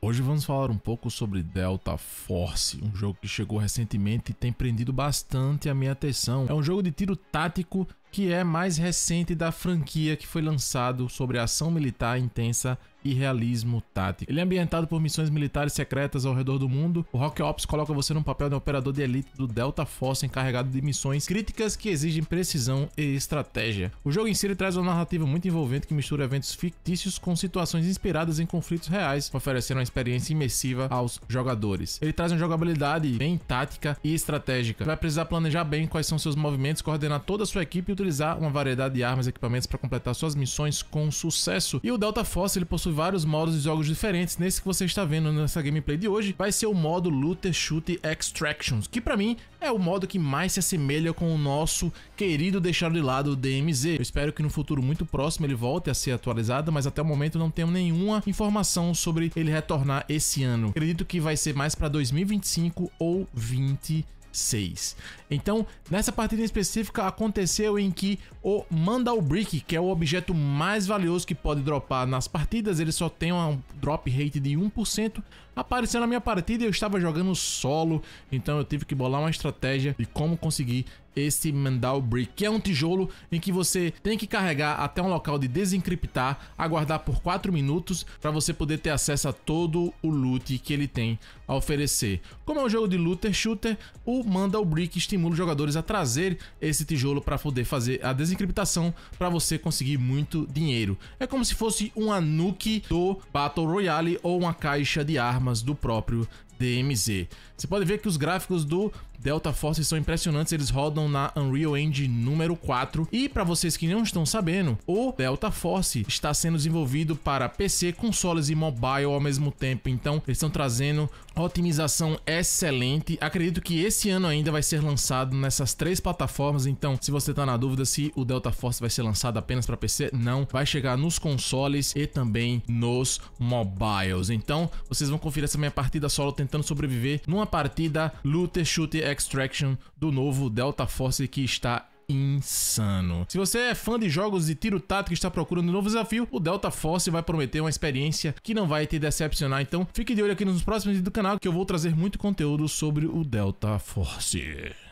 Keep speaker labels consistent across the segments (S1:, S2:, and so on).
S1: Hoje vamos falar um pouco sobre Delta Force, um jogo que chegou recentemente e tem prendido bastante a minha atenção. É um jogo de tiro tático que é mais recente da franquia que foi lançado sobre ação militar intensa e realismo tático. Ele é ambientado por missões militares secretas ao redor do mundo. O Rock Ops coloca você no papel de um operador de elite do Delta Force encarregado de missões críticas que exigem precisão e estratégia. O jogo em si traz uma narrativa muito envolvente que mistura eventos fictícios com situações inspiradas em conflitos reais, oferecendo uma experiência imersiva aos jogadores. Ele traz uma jogabilidade bem tática e estratégica. Vai precisar planejar bem quais são seus movimentos, coordenar toda a sua equipe utilizar uma variedade de armas e equipamentos para completar suas missões com sucesso. E o Delta Force ele possui vários modos de jogos diferentes. Nesse que você está vendo nessa gameplay de hoje, vai ser o modo Looter Shoot Extractions, que para mim é o modo que mais se assemelha com o nosso querido deixado de lado DMZ. Eu espero que no futuro muito próximo ele volte a ser atualizado, mas até o momento não tenho nenhuma informação sobre ele retornar esse ano. Acredito que vai ser mais para 2025 ou 20 6. Então, nessa partida específica aconteceu em que o Mandal Brick, que é o objeto mais valioso que pode dropar nas partidas, ele só tem um drop rate de 1%, apareceu na minha partida e eu estava jogando solo, então eu tive que bolar uma estratégia de como conseguir esse Mandal Brick, que é um tijolo em que você tem que carregar até um local de desencriptar, aguardar por 4 minutos para você poder ter acesso a todo o loot que ele tem a oferecer. Como é um jogo de looter shooter, o Mandal Brick estimula os jogadores a trazer esse tijolo para poder fazer a desencriptação para você conseguir muito dinheiro. É como se fosse um nuke do Battle Royale ou uma caixa de armas do próprio DMZ. Você pode ver que os gráficos do Delta Force são impressionantes, eles rodam na Unreal Engine número 4. E para vocês que não estão sabendo, o Delta Force está sendo desenvolvido para PC, consoles e mobile ao mesmo tempo. Então, eles estão trazendo otimização excelente. Acredito que esse ano ainda vai ser lançado nessas três plataformas. Então, se você está na dúvida se o Delta Force vai ser lançado apenas para PC, não, vai chegar nos consoles e também nos mobiles. Então, vocês vão conferir essa minha partida solo tentando sobreviver numa partida Looter Shooter Extraction do novo Delta Force que está insano. Se você é fã de jogos de tiro tático e está procurando um novo desafio, o Delta Force vai prometer uma experiência que não vai te decepcionar. Então, fique de olho aqui nos próximos vídeos do canal que eu vou trazer muito conteúdo sobre o Delta Force.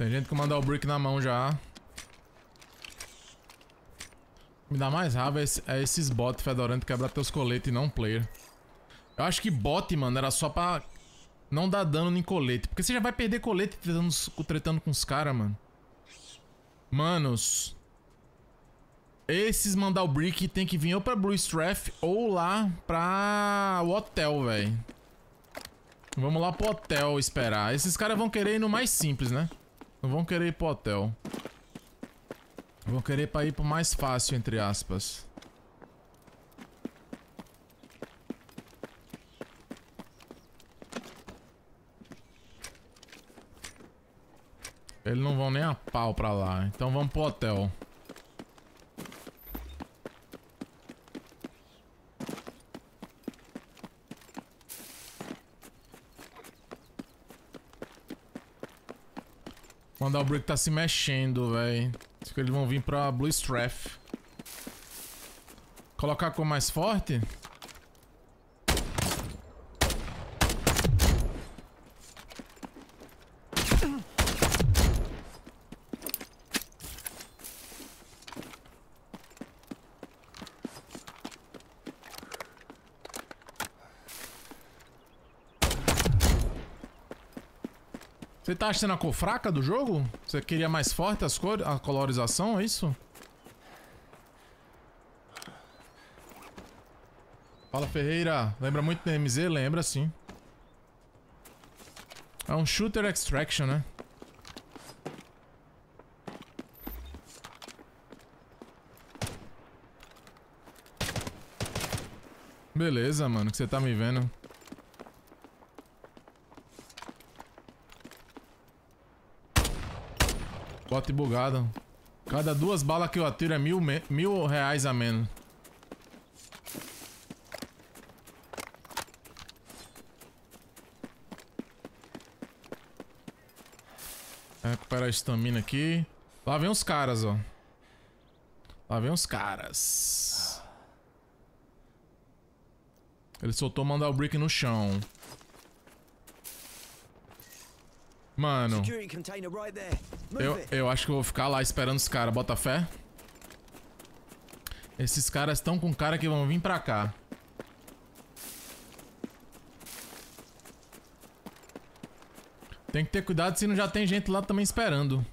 S1: Tem gente que mandar o brick na mão já. Me dá mais raiva é esses bots fedorentos quebrar teus coletes e não player. Eu acho que bot, mano, era só pra não dar dano em colete. Porque você já vai perder colete tretando, tretando com os caras, mano. Manos. Esses mandar o brick tem que vir ou pra Blue Straff ou lá pra o hotel, velho. Vamos lá pro hotel esperar. Esses caras vão querer ir no mais simples, né? Não vão querer ir pro hotel. Vão querer pra ir pro mais fácil, entre aspas. Eles não vão nem a pau pra lá. Então vamos pro hotel. Mandar o Brick tá se mexendo, velho. Que eles vão vir pra Blue Straff. Colocar com mais forte? Você tá achando a cor fraca do jogo? Você queria mais forte as cores, a colorização, é isso? Fala Ferreira, lembra muito do MZ? Lembra sim. É um shooter extraction, né? Beleza, mano, que você tá me vendo. Bota bugado. Cada duas balas que eu atiro é mil, mil reais a menos. Recuperar a estamina aqui. Lá vem os caras, ó. Lá vem os caras. Ele soltou mandar o brick no chão. Mano. Eu, eu acho que eu vou ficar lá esperando os caras. Bota fé. Esses caras estão com cara que vão vir pra cá. Tem que ter cuidado se não já tem gente lá também esperando.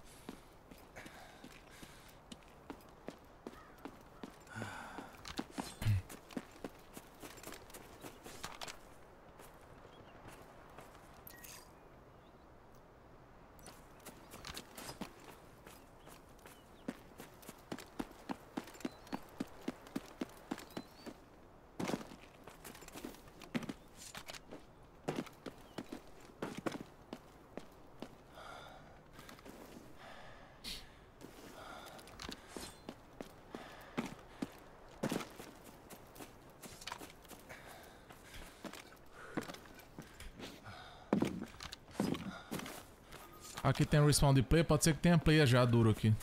S1: Tem respawn de player, pode ser que tenha player já duro aqui.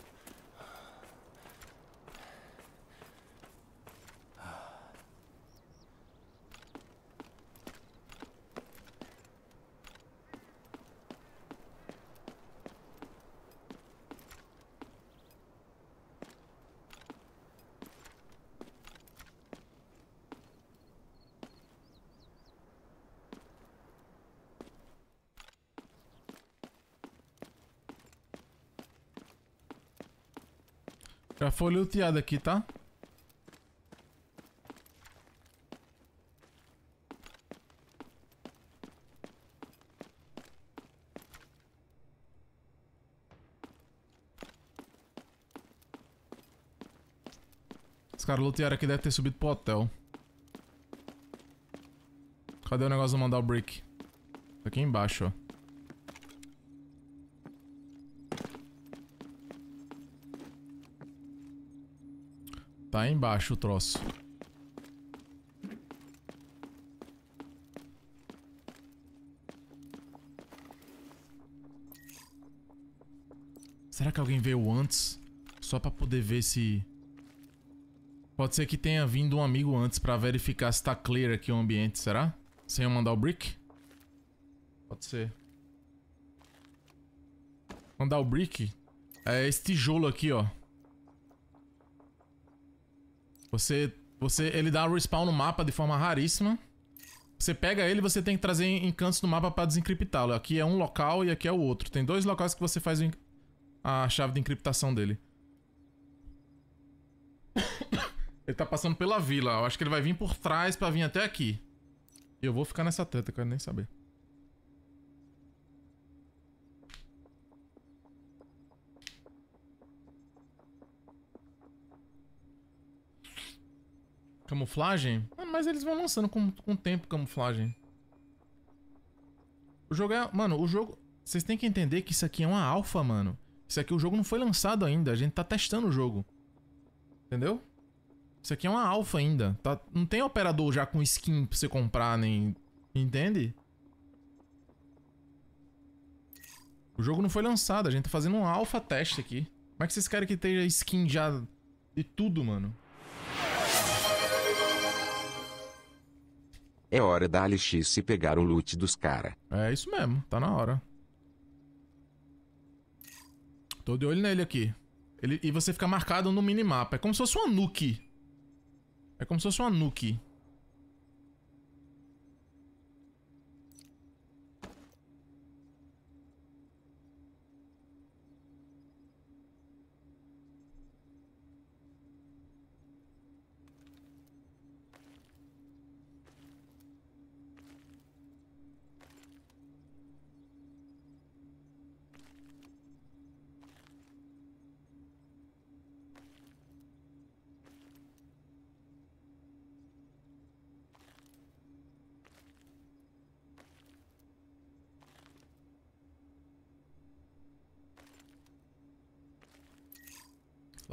S1: Já foi luteado aqui, tá? Os caras lutearam aqui, deve ter subido pro hotel. Cadê o negócio de mandar o brick? Aqui embaixo, ó. Tá aí embaixo o troço. Será que alguém veio antes? Só pra poder ver se... Pode ser que tenha vindo um amigo antes pra verificar se tá clear aqui o ambiente, será? Sem eu mandar o brick? Pode ser. Mandar o brick? É esse tijolo aqui, ó. Você, você, ele dá respawn no mapa de forma raríssima. Você pega ele você tem que trazer em cantos do mapa para desencriptá-lo. Aqui é um local e aqui é o outro. Tem dois locais que você faz a chave de encriptação dele. ele tá passando pela vila. Eu acho que ele vai vir por trás para vir até aqui. E eu vou ficar nessa treta, quero nem saber. Camuflagem? Mano, mas eles vão lançando com, com tempo camuflagem. O jogo é... Mano, o jogo... Vocês têm que entender que isso aqui é uma alfa, mano. Isso aqui, o jogo não foi lançado ainda. A gente tá testando o jogo. Entendeu? Isso aqui é uma alfa ainda. Tá... Não tem operador já com skin pra você comprar, nem... Entende? O jogo não foi lançado. A gente tá fazendo um alfa teste aqui. Como é que vocês querem que tenha skin já de tudo, mano?
S2: É hora da Alix se pegar o loot dos cara.
S1: É isso mesmo, tá na hora. Tô de olho nele aqui. Ele, e você fica marcado no minimapa. É como se fosse uma nuke. É como se fosse uma nuke.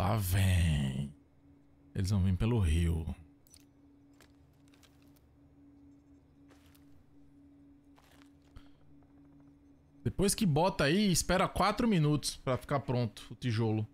S1: Lá vem. Eles vão vir pelo rio. Depois que bota aí, espera 4 minutos pra ficar pronto o tijolo.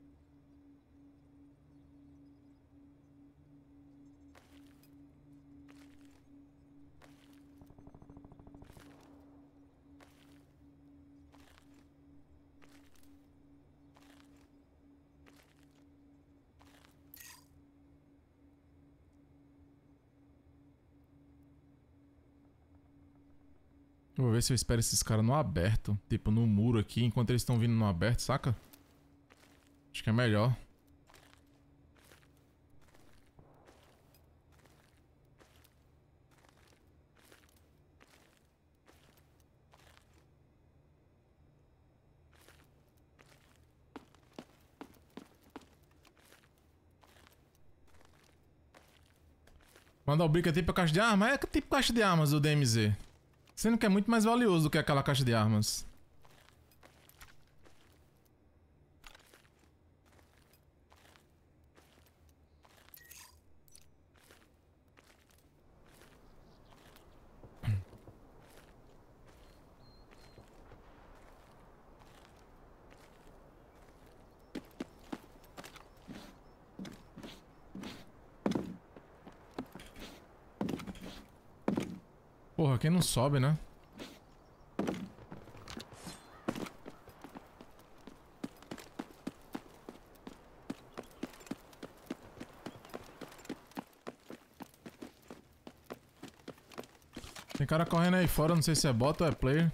S1: Ver se eu espero esses caras no aberto. Tipo, no muro aqui, enquanto eles estão vindo no aberto, saca? Acho que é melhor. Mandar o brick é tipo a caixa de armas? É tipo caixa de armas o DMZ. Sendo que é muito mais valioso do que aquela caixa de armas. Porra, quem não sobe, né? Tem cara correndo aí fora, não sei se é bot ou é player.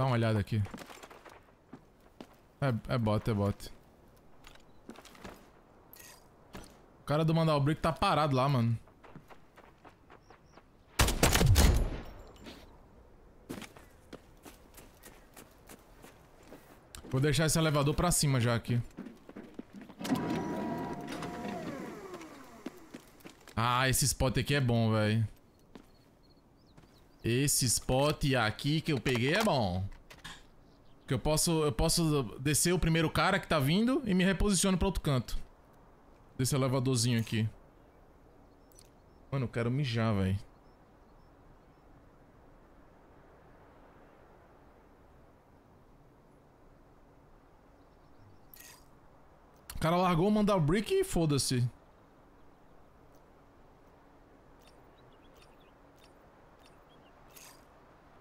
S1: Dá uma olhada aqui. É, é bot, é bot. O cara do Mandal Brick tá parado lá, mano. Vou deixar esse elevador pra cima já aqui. Ah, esse spot aqui é bom, velho. Esse spot aqui que eu peguei é bom. Que eu posso, eu posso descer o primeiro cara que tá vindo e me reposiciono pra outro canto. Desse elevadorzinho aqui. Mano, eu quero mijar, velho. O cara largou o brick e foda-se.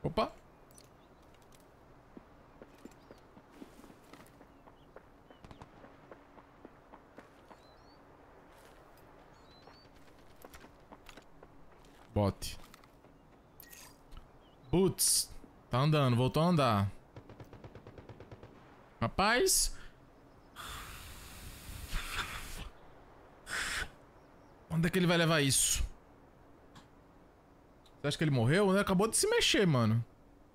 S1: Opa. Bote. Putz. Tá andando, voltou a andar. Rapaz. Onde é que ele vai levar isso? Você acha que ele morreu? Ele acabou de se mexer, mano.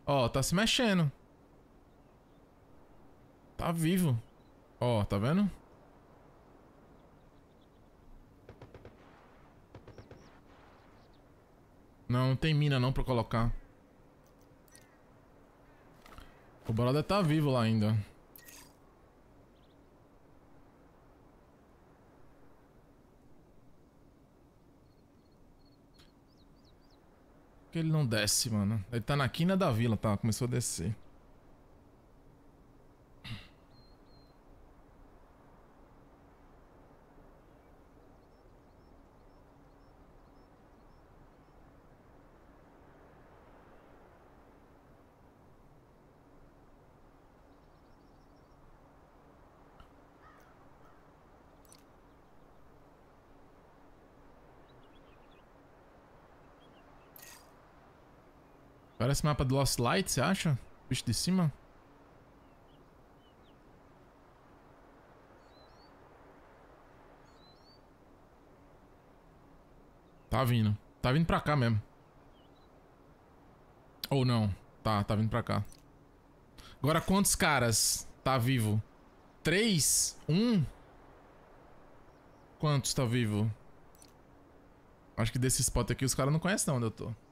S1: Ó, tá se mexendo. Tá vivo. Ó, tá vendo? Não, não tem mina não pra colocar. O brother tá vivo lá ainda. Que ele não desce, mano? Ele tá na quina da vila, tá? Começou a descer. Parece mapa do Lost Light, você acha? Bicho de cima? Tá vindo. Tá vindo pra cá mesmo. Ou não. Tá, tá vindo pra cá. Agora quantos caras tá vivo? Três? Um? Quantos tá vivo? Acho que desse spot aqui os caras não conhecem não onde eu tô.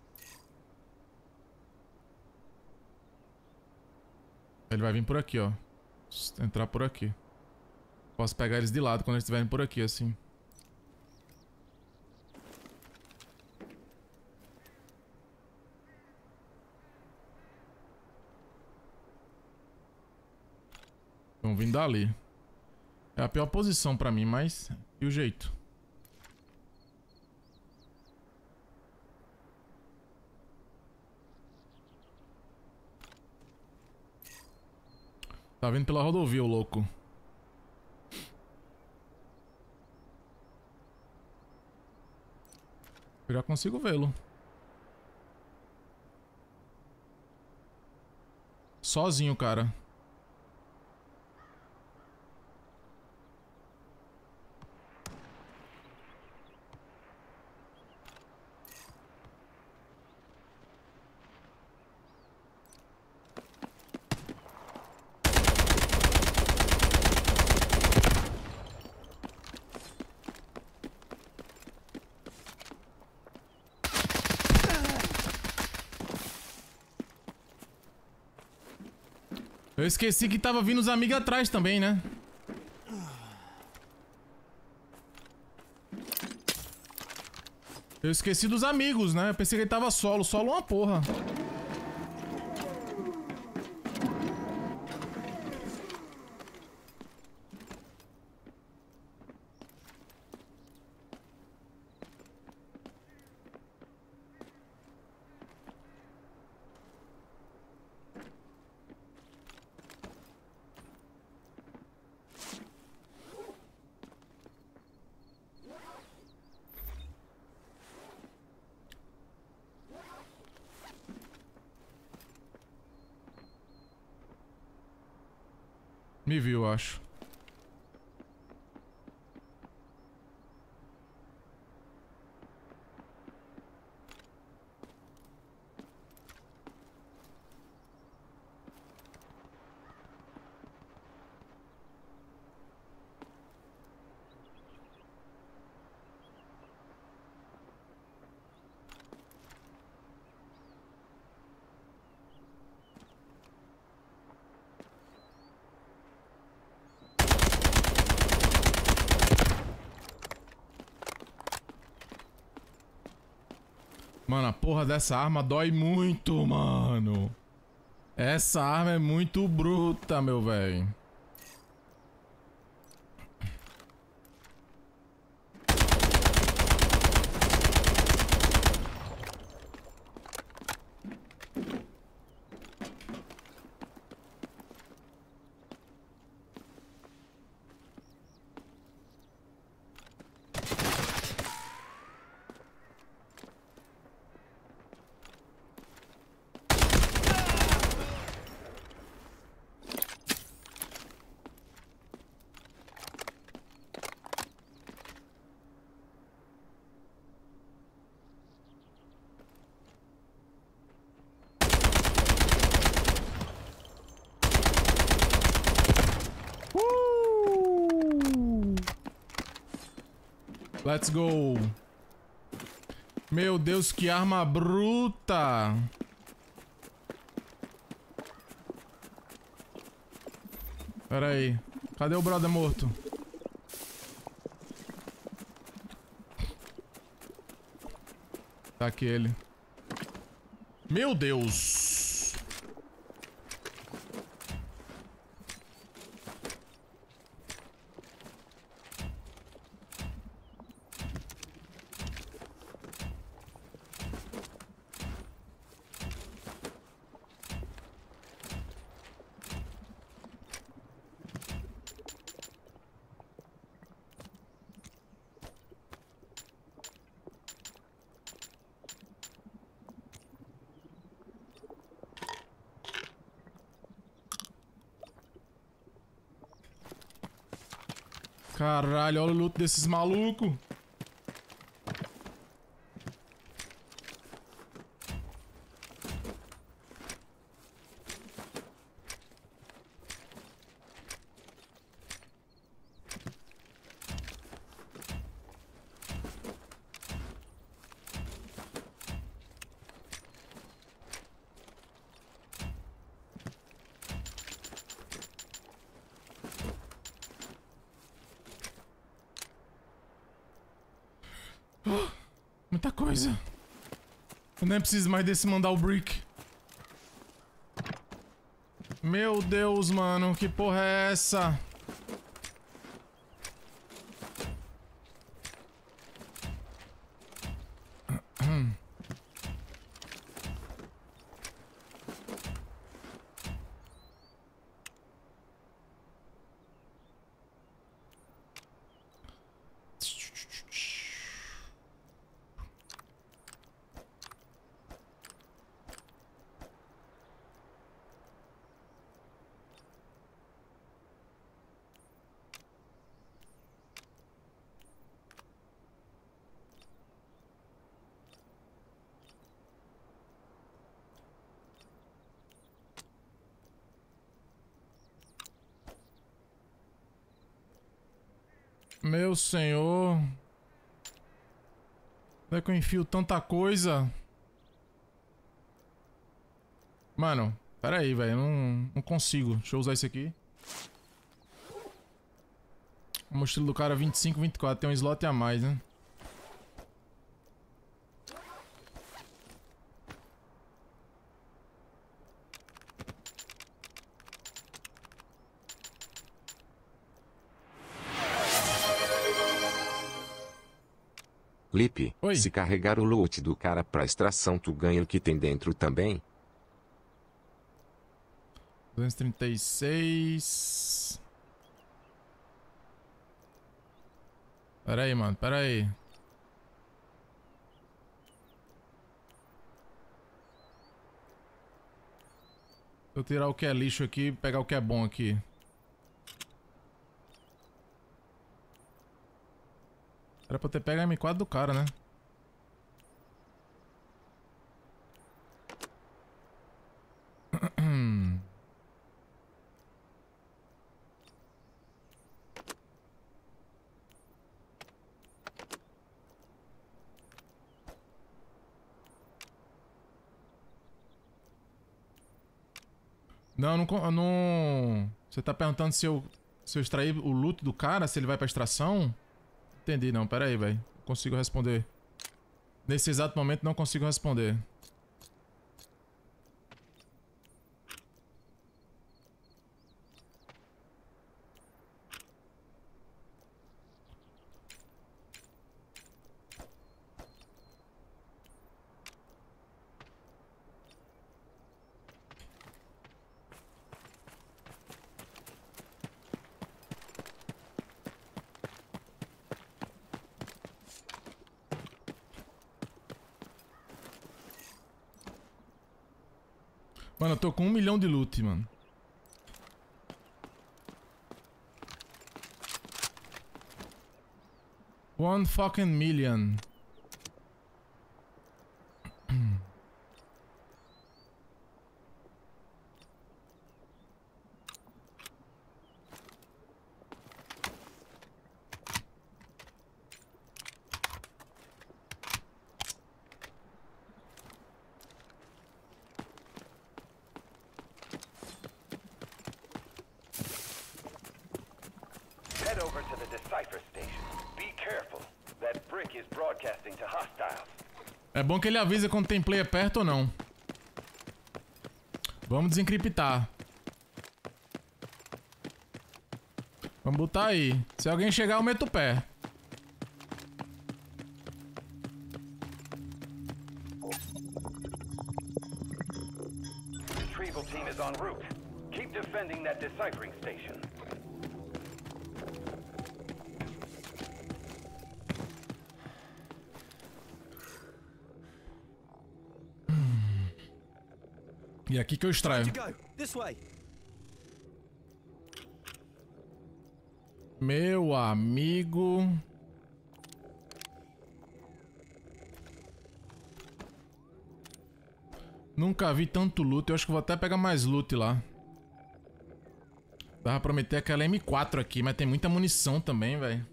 S1: Ele vai vir por aqui, ó. Entrar por aqui. Posso pegar eles de lado quando eles estiverem por aqui, assim. Estão vindo dali. É a pior posição pra mim, mas... E o jeito? Tá vindo pela rodovia, o louco. Eu já consigo vê-lo. Sozinho, cara. Eu esqueci que tava vindo os amigos atrás também, né? Eu esqueci dos amigos, né? Eu pensei que ele tava solo. Solo uma porra. Me viu, acho. Mano, a porra dessa arma dói muito, mano. Essa arma é muito bruta, meu velho. Let's go. Meu Deus, que arma bruta. Pera aí. Cadê o brother morto? Tá aqui ele. Meu Deus. Caralho, olha o luto desses malucos. muita coisa. Eu nem preciso mais desse mandar o brick. Meu Deus, mano. Que porra é essa? Meu senhor. Onde é que eu enfio tanta coisa? Mano, pera aí, velho. Não, não consigo. Deixa eu usar isso aqui. O mochila do cara 25, 24. Tem um slot a mais, né?
S2: Lipe,
S1: Oi.
S2: se carregar o loot do cara pra extração tu ganha o que tem dentro também?
S1: 236. Pera aí, mano. Pera aí. Vou tirar o que é lixo aqui e pegar o que é bom aqui. Era pra ter pego a M4 do cara, né? Não, não, não. Você tá perguntando se eu, se eu extrair o loot do cara, se ele vai pra extração? Entendi, não. Pera aí, velho. Consigo responder. Nesse exato momento, não consigo responder. Mano, eu tô com um milhão de loot, mano. One fucking million. É bom que ele avisa quando tem player perto ou não. Vamos desencriptar. Vamos botar aí. Se alguém chegar, eu meto o pé.
S3: Retrieval team is en route. Keep defending that deciphering station.
S1: E é aqui que eu extraio. Meu amigo. Nunca vi tanto loot. Eu acho que vou até pegar mais loot lá. Dava pra meter aquela M4 aqui, mas tem muita munição também, velho.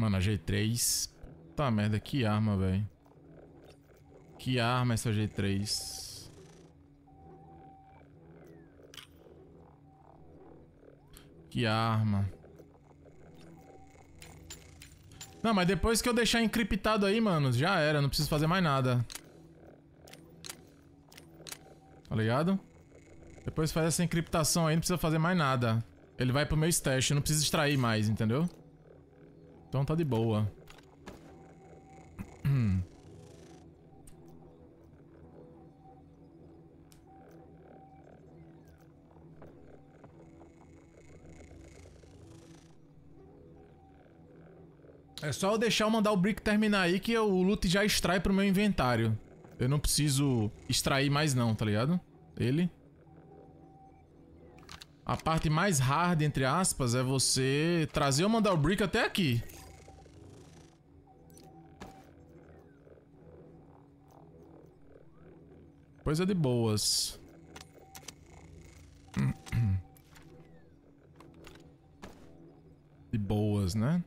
S1: Mano, a G3. Puta merda, que arma, velho. Que arma essa G3. Que arma. Não, mas depois que eu deixar encriptado aí, mano, já era. Não preciso fazer mais nada. Tá ligado? Depois faz essa encriptação aí, não precisa fazer mais nada. Ele vai pro meu stash, eu não preciso extrair mais, entendeu? Então tá de boa. É só eu deixar eu mandar o brick terminar aí que o loot já extrai pro meu inventário. Eu não preciso extrair mais não, tá ligado? Ele. A parte mais hard, entre aspas, é você trazer ou mandar o brick até aqui. Coisa de boas. De boas, né?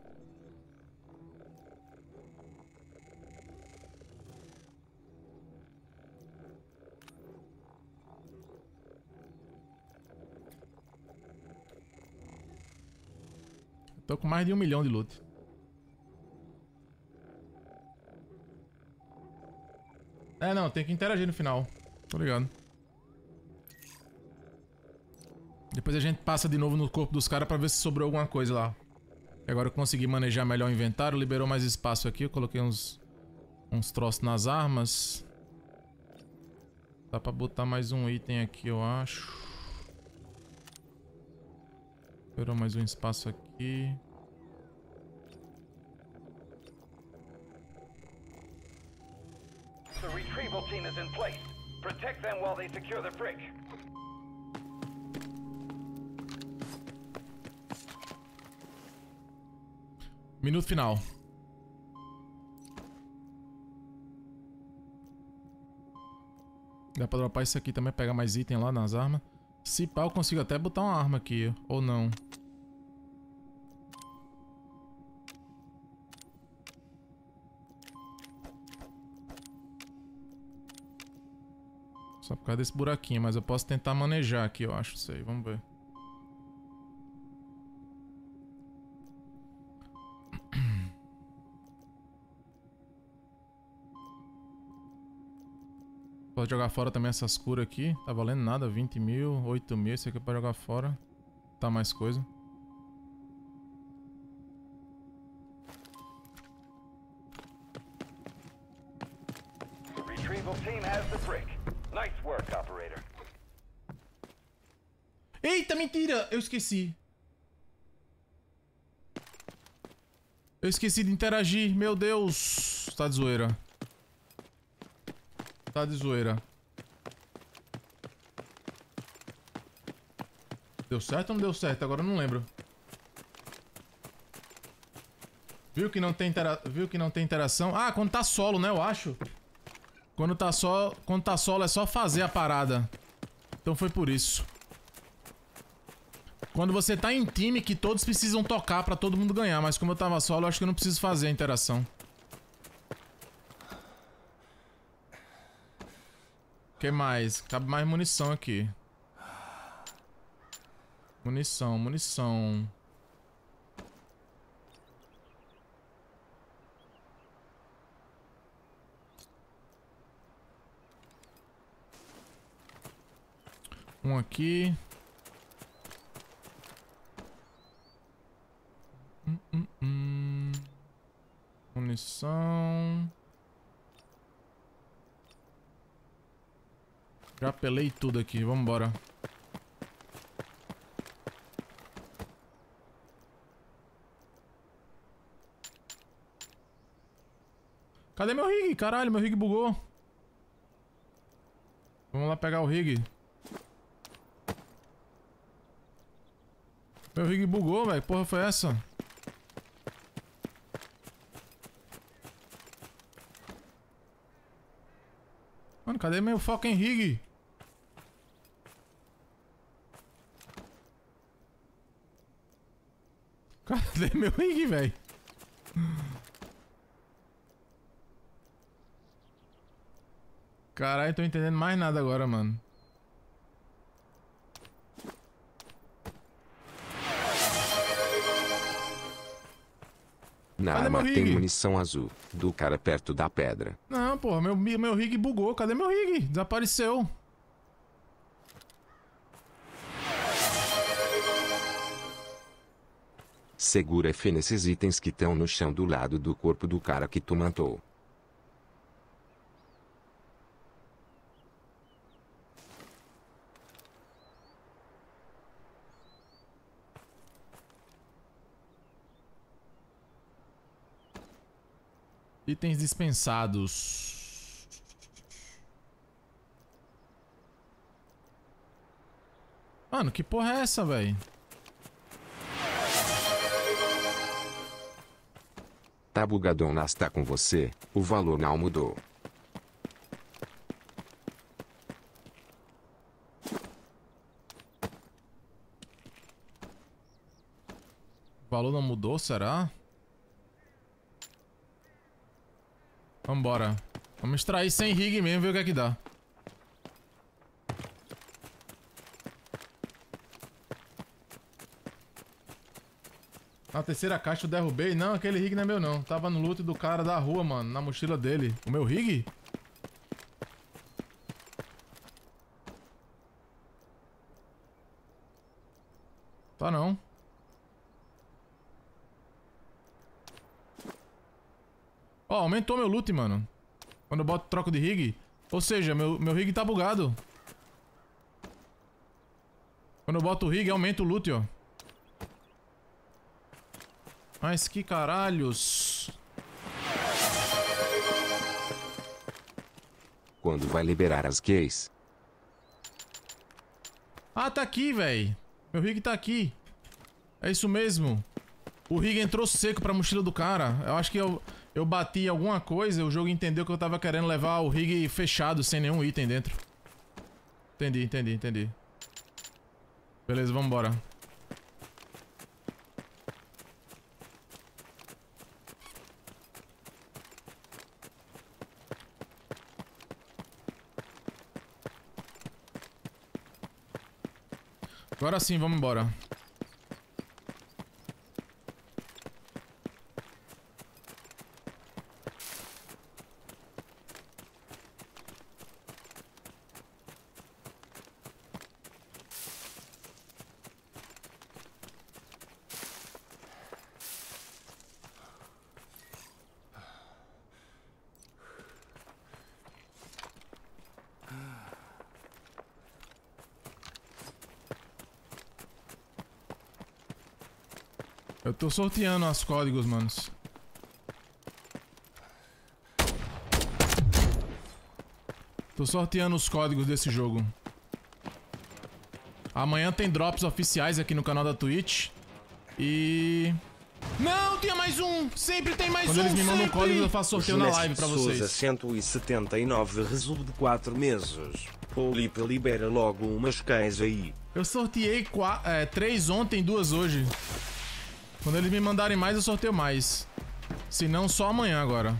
S1: Tô com mais de um milhão de loot. É, não, tem que interagir no final. Tô ligado. Depois a gente passa de novo no corpo dos caras pra ver se sobrou alguma coisa lá. E agora eu consegui manejar melhor o inventário, liberou mais espaço aqui. Eu coloquei uns, uns troços nas armas. Dá pra botar mais um item aqui, eu acho. Liberou mais um espaço aqui.
S3: The retrieval team is in place. Protect them while they secure the brick.
S1: Minuto final. Dá pra dropar isso aqui também, pegar mais item lá nas armas. Se pá, eu consigo até botar uma arma aqui, ou não. Só por causa desse buraquinho, mas eu posso tentar manejar aqui, eu acho isso aí. Vamos ver. Pode jogar fora também essas curas aqui. Tá valendo nada, 20 mil, 8 mil. Isso aqui é pra jogar fora. Tá mais coisa. Eita, mentira! Eu esqueci. Eu esqueci de interagir. Meu Deus. Tá de zoeira. Tá de zoeira. Deu certo ou não deu certo? Agora eu não lembro. Viu que não tem intera... Viu que não tem interação? Ah, quando tá solo, né? Eu acho. Quando tá só, quando tá solo é só fazer a parada. Então foi por isso. Quando você tá em time que todos precisam tocar pra todo mundo ganhar, mas como eu tava solo, eu acho que eu não preciso fazer a interação. que mais? Cabe mais munição aqui. Munição, munição. Um aqui. Munição. Já pelei tudo aqui, vambora. Cadê meu rig? Caralho, meu rig bugou. Vamos lá pegar o rig. Meu rig bugou, velho. Porra foi essa? Cadê meu fucking rig? Cadê meu rig, velho? Caralho, tô entendendo mais nada agora, mano.
S2: Na
S1: Cadê
S2: arma tem munição azul, do cara perto da pedra.
S1: Não, porra, meu, meu rig bugou. Cadê meu rig? Desapareceu.
S2: Segura F nesses itens que estão no chão do lado do corpo do cara que tu matou.
S1: Itens dispensados. Mano, que porra é essa, velho?
S2: Tá bugadão nas tá com você, o valor não mudou.
S1: O valor não mudou, será? Vambora. Vamos extrair sem rig mesmo, ver o que é que dá. Terceira caixa eu derrubei. Não, aquele rig não é meu não. Tava no loot do cara da rua, mano. Na mochila dele. O meu rig? Tá não. Ó, aumentou meu loot, mano. Quando eu boto troco de rig. Ou seja, meu, meu rig tá bugado. Quando eu boto o rig, aumenta o loot, ó. Mas que caralhos.
S2: Quando vai liberar as keys?
S1: Ah, tá aqui, véi. Meu rig tá aqui. É isso mesmo. O rig entrou seco pra mochila do cara. Eu acho que eu, eu bati em alguma coisa, o jogo entendeu que eu tava querendo levar o rig fechado, sem nenhum item dentro. Entendi, entendi, entendi. Beleza, vambora. Agora sim, vamos embora. Tô sorteando os códigos, manos. Tô sorteando os códigos desse jogo. Amanhã tem drops oficiais aqui no canal da Twitch. E... Não, tinha mais um! Sempre tem mais
S4: Quando
S1: um,
S4: eles me mandam
S1: sempre!
S4: códigos, eu faço sorteio na live pra
S5: de Souza,
S4: vocês.
S5: 179 resumo de 4 meses. Polipe libera logo umas cães aí.
S1: Eu sorteei qua- é, três ontem e duas hoje. Quando eles me mandarem mais, eu sorteio mais. Se não, só amanhã agora.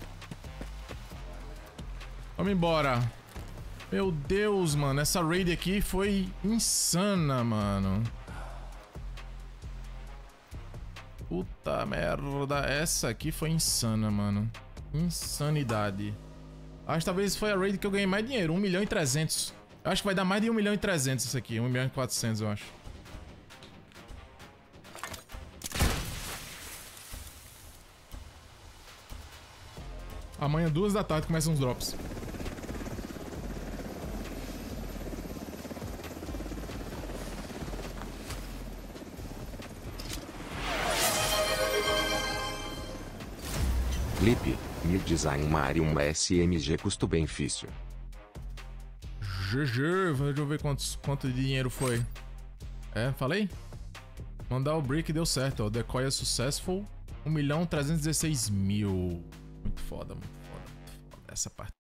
S1: Vamos embora. Meu Deus, mano. Essa raid aqui foi insana, mano. Puta merda. Essa aqui foi insana, mano. Insanidade. Acho que talvez foi a raid que eu ganhei mais dinheiro. 1 milhão e 300. Eu acho que vai dar mais de 1 milhão e 300 isso aqui. 1 milhão e 400, eu acho. Amanhã, duas da tarde, começam os drops.
S2: Clipe, Mir Design área uma SMG custo-benefício.
S1: GG, deixa eu ver quantos, quanto de dinheiro foi. É, falei? Mandar o brick deu certo, ó. Decoy é successful. 1 milhão 316 mil. Muito foda, muito foda, muito foda. Essa parte.